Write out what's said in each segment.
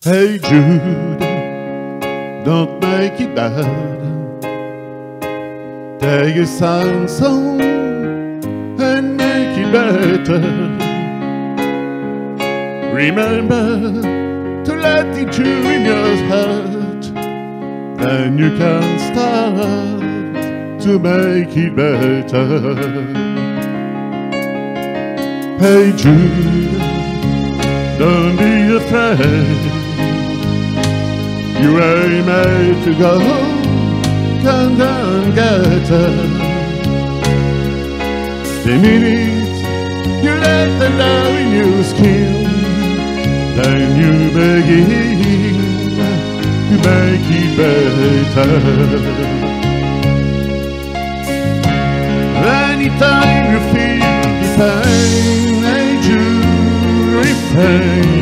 Hey Jude, don't make it bad. Take a sad song and make it better. Remember to let it chew in your heart, then you can start to make it better. Hey Jude, don't be afraid. You ain't made to go, come down, get her. The minute you let the love in your skin, then you begin to make it better. Anytime you feel the pain, I do refrain.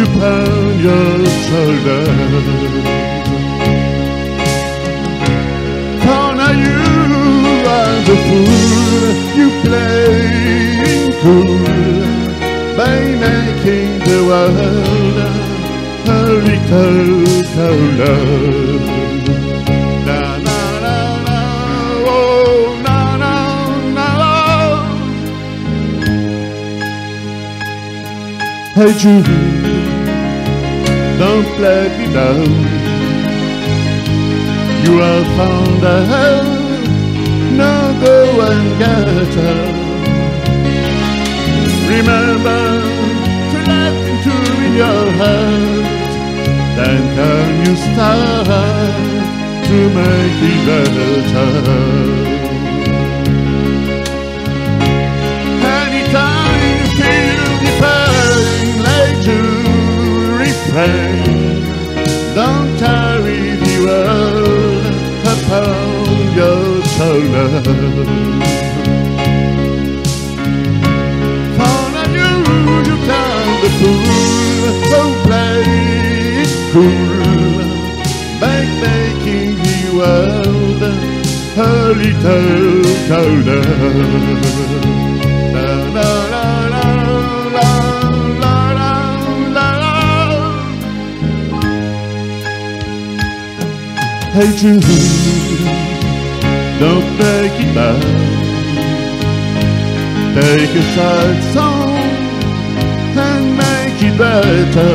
Upon your shoulder. Oh, now you are the fool, you playing cool by making the world a little colder. Oh, oh. Hey Jude don't let me down. You have found a hell, now go and get her. Remember to let into in your heart, then can you start to make it better. Upon your shoulder. For now you, you can the fool, so play it cool, by making the world a little colder. La la la la la. Hey Jude, don't make it bad. Take a sad song and make it better.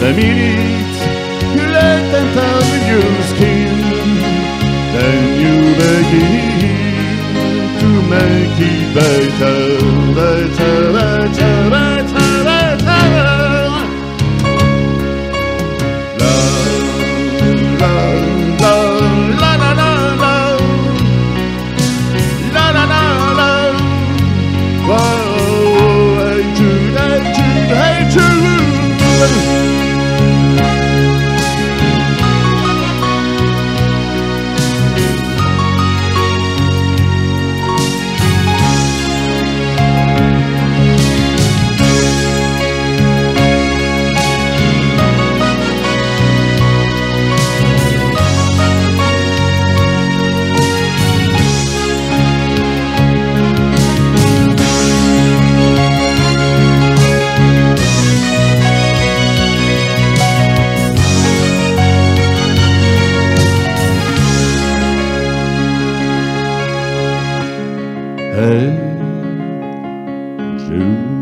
The minute you let them tell your skin, then you begin blue.